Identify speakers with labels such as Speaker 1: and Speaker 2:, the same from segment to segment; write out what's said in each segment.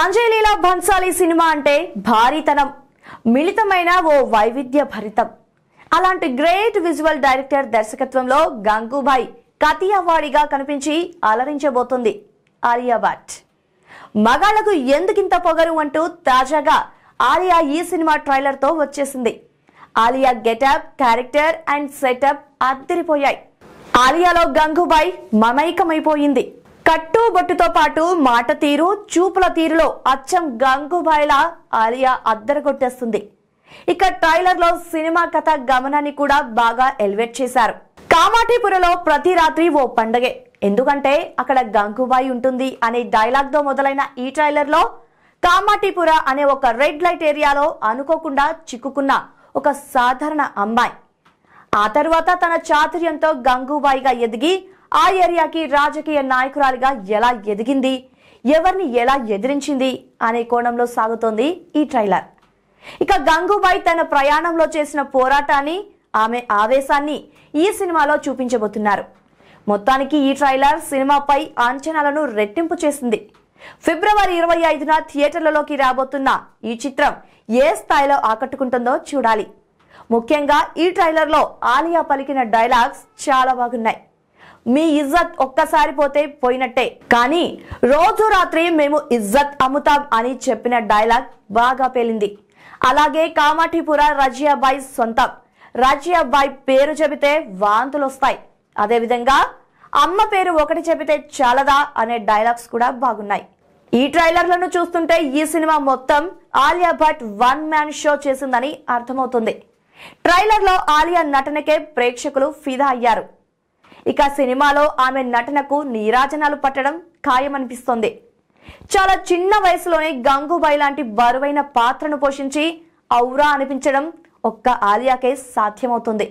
Speaker 1: Alia Bhansali cinema అంటే భారీతనం మిళితమైన ఓ వైవిధ్య భరితం అలాంటి గ్రేట్ విజువల్ డైరెక్టర్ దర్శకత్వంలో గంగూభాయ్ కతియావాడిగా కనిపించి అలరించబోతుంది ఆలియా భట్. మగాళ్ళకు ఎందుకింత పొగరు అంటూ తాజాగా ఆలియా ఈ సినిమా ట్రైలర్తో వచ్చేసింది. Alia getup character and setup అద్దరిపోయాయి. ఆలియాలో గంగూబాయ్ మమైకమైపోయింది. కట్టుబొట్టుతో పాటు మాట తీరు చూపుల తీరులో అచ్చం గంగుబాయిలా ఆలియా అద్దరగొట్టేస్తుంది ఇక ట్రైలర్లో సినిమా కథ గమనాన్ని కూడా బాగా ఎలివేట్ చేశారు. కామాటిపురలో ప్రతి రాత్రి ఓ పండగే. ఎందుకంటే అక్కడ గంగుబాయి ఉంటుంది అనే డైలాగ్తో మొదలైన ఈ ట్రైలర్లో కామాటిపుర అనే ఒక రెడ్ లైట్ ఏరియాలో అనుకోకుండా చిక్కుకున్న ఒక సాధారణ అమ్మాయి. ఆ తర్వాత తన చాతుర్యంతో గంగూబాయిగా ఎదిగి ఆ ఏరియాకి రాజకీయ నాయకురాలిగా ఎలా ఎదిగింది? ఎవరిని ఎలా ఎదిరించింది? అనే కోణంలో సాగుతోంది ఈ ట్రైలర్. ఇక గంగూబాయ్ తన ప్రయాణంలో చేసిన పోరాటాన్ని ఆమె ఆవేశాన్ని ఈ సినిమాలో చూపించబోతున్నారు. మొత్తానికి ఈ ట్రైలర్ సినిమాపై అంచనాలను రెట్టింపు చేసింది. ఫిబ్రవరి ఇరవై ఐదున థియేటర్లలోకి రాబోతున్న ఈ చిత్రం ఏ స్థాయిలో ఆకట్టుకుంటుందో చూడాలి. ముఖ్యంగా ఈ ట్రైలర్లో ఆలియా పలికిన డైలాగ్స్ చాలా బాగున్నాయి. మీ ఇజ్జత్ ఒక్కసారి పోతే పోయినట్టే. కానీ రోజు రాత్రి మేము ఇజ్జత్ అమ్ముతాం అని చెప్పిన డైలాగ్ బాగా పేలింది. అలాగే కామాటిపుర రజియాబాయ్ సొంతం. రజియాబాయ్ పేరు చెబితే వాంతులు వస్తాయి అదేవిధంగా అమ్మ పేరు ఒకటి చెబితే చాలదా అనే డైలాగ్స్ కూడా బాగున్నాయి. ఈ ట్రైలర్లను చూస్తుంటే ఈ సినిమా మొత్తం Alia Bhatt one man show చేసిందని అర్థమవుతుంది. ట్రైలర్లో ఆలియా నటనకే ప్రేక్షకులు ఫిదా అయ్యారు. ఇక సినిమాలో ఆమె నటనకు నీరాజనాలు పట్టడం ఖాయమనిపిస్తోంది. చాలా చిన్న వయసులోనే గంగూబాయి లాంటి బరువైన పాత్రను పోషించి ఔరా అనిపించడం ఒక్క ఆలియాకే సాధ్యమవుతుంది.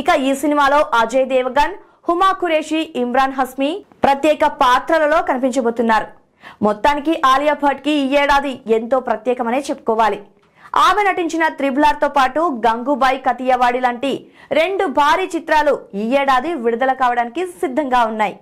Speaker 1: ఇక ఈ సినిమాలో అజయ్ దేవగన్ హుమా ఖురేషి ఇమ్రాన్ హస్మి ప్రత్యేక పాత్రలలో కనిపించబోతున్నారు. మొత్తానికి ఆలియా భట్కి ఈ ఏడాది ఎంతో ప్రత్యేకమనే చెప్పుకోవాలి. ఆమె నటించిన త్రిబులార్తో పాటు గంగూబాయ్ కతియవాడి లాంటి రెండు భారీ చిత్రాలు ఈ ఏడాది విడుదల కావడానికి సిద్ధంగా ఉన్నాయి.